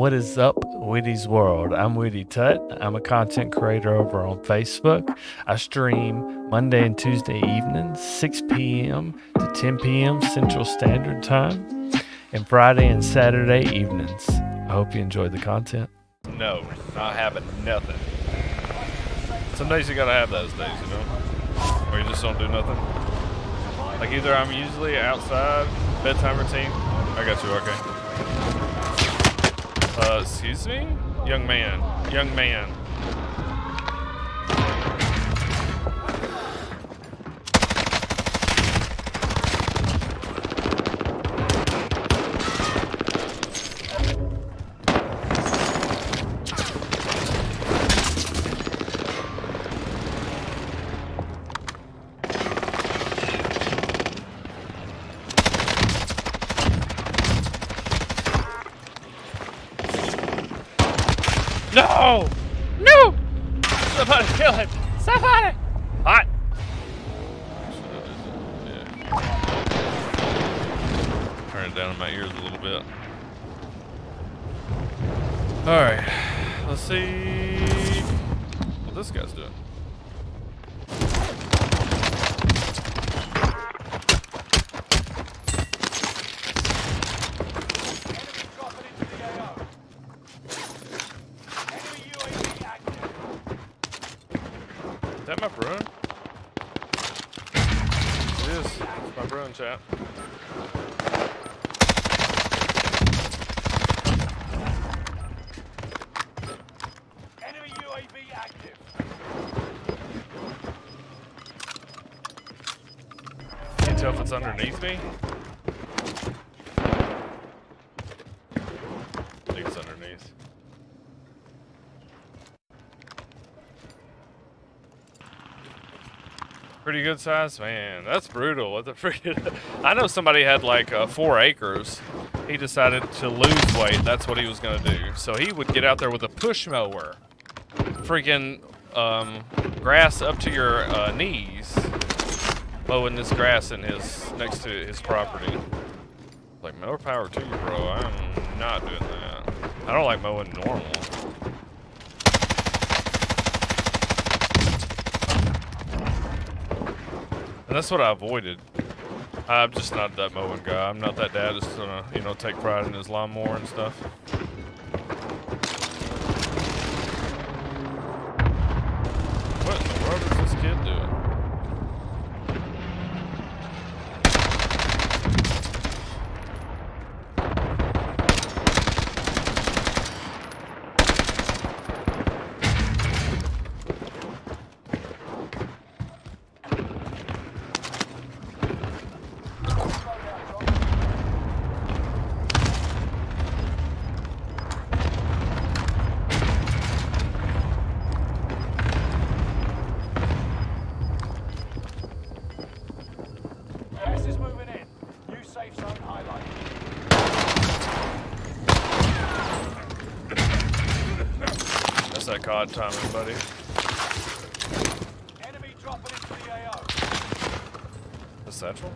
What is up, Witty's World? I'm Witty Tut. I'm a content creator over on Facebook. I stream Monday and Tuesday evenings, 6 p.m. to 10 p.m. Central Standard Time, and Friday and Saturday evenings. I hope you enjoy the content. No, not having nothing. Some days you gotta have those days, you know? Or you just don't do nothing. Like either I'm usually outside, bedtime routine. I got you, okay. Uh, excuse me? Young man. Young man. No! No! Somebody kill him! Somebody! Hot! Turn it down in my ears a little bit. Alright. Let's see what this guy's doing. Enemy dropping into the AO. Enemy UAV active. Is that my Bruen? It is. It's my Bruen chat. Enemy UAV active. Can't tell if it's underneath me. I think it's underneath. Pretty good size, man. That's brutal. What the freaking? I know somebody had like uh, four acres. He decided to lose weight. That's what he was gonna do. So he would get out there with a push mower, freaking um, grass up to your uh, knees, mowing this grass in his next to his property. Like more power to you, bro. I'm not doing that. I don't like mowing normal. And that's what I avoided. I'm just not that mowing guy. I'm not that dad that's gonna, you know, take pride in his lawnmower and stuff. What in the world is this kid doing? Gas is moving in. New safe zone highlighted. That COD timing, buddy. Enemy dropping into the AO. The satchel?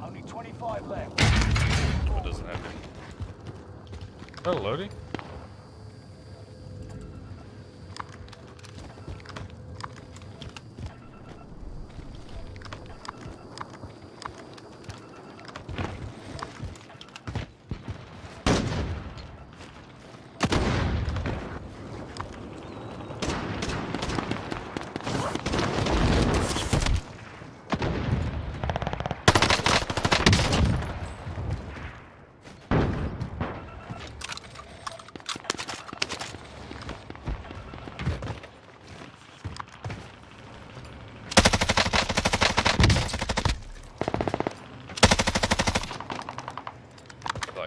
Only 25 left. Oh, it doesn't have any. Oh, Lodi? Like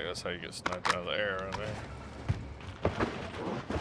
that's how you get sniped out of the air right there.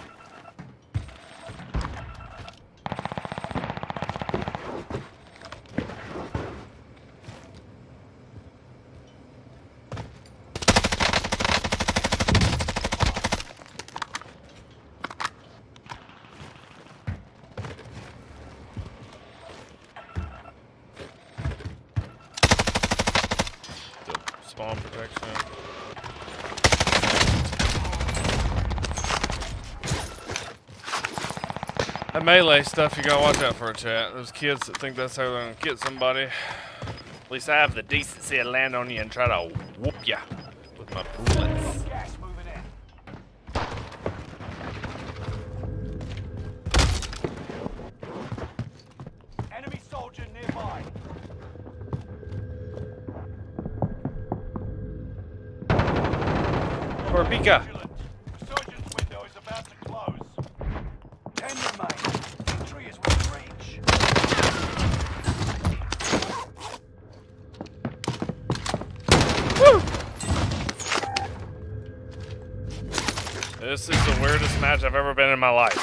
That melee stuff, you gotta watch out for, a chat. Those kids that think that's how they're gonna get somebody. At least I have the decency to land on you and try to whoop ya with my bullets. Gas moving in. Enemy soldier nearby. Corbika! Vigilant. Resurgence window is about to close. Ten remain. Entry is within reach. This is the weirdest match I've ever been in my life.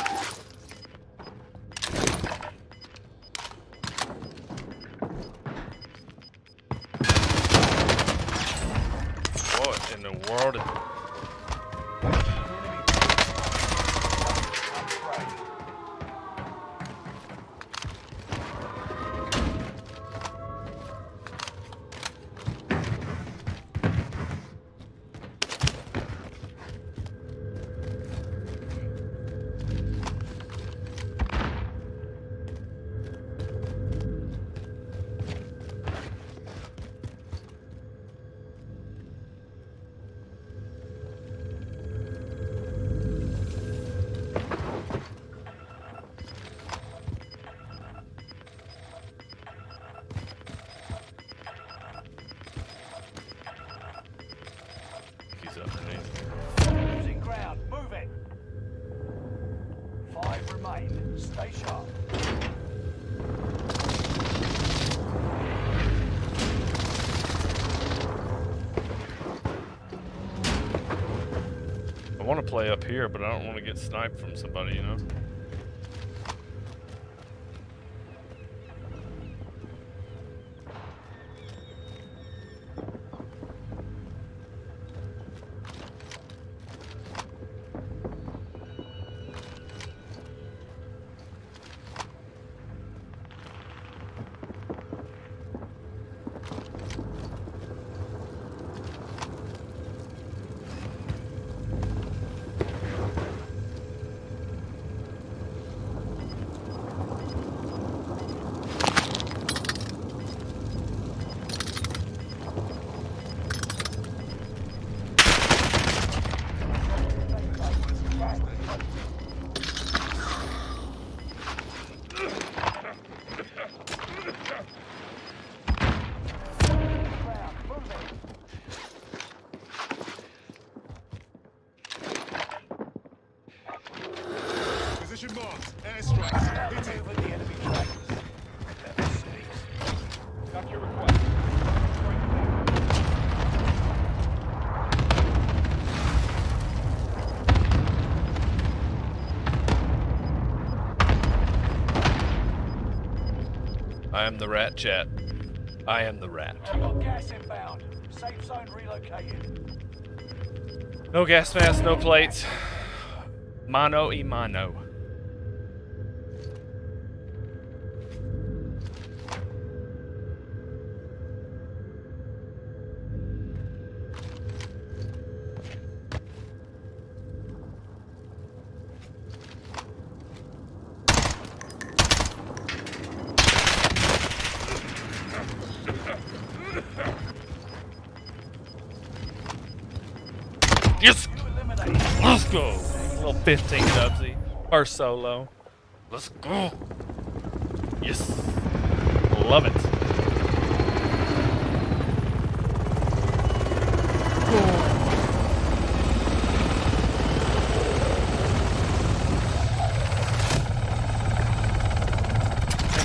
What in the world? I want to play up here, but I don't want to get sniped from somebody, you know? Position marked. Airstrikes. Hit it. Move the enemy trackers. Level six. Got your request. I am the rat chat. I am the rat. Got gas inbound. Safe zone relocated. No gas mask, no plates. Mano y mano. Yes! Let's go. Little 15 dubsy. Or solo. Let's go. Yes. Love it.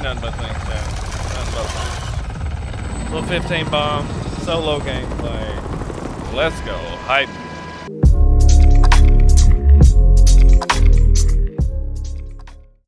Nothing but things, man. Nothing but things. Little 15 bomb, solo gameplay. Let's go. Hype.